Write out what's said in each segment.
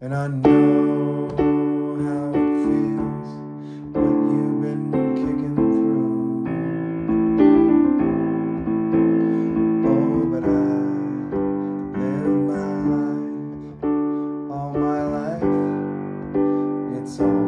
And I know how it feels when you've been kicking through. Oh, but I live my life, all my life, it's all.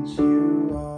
that you are.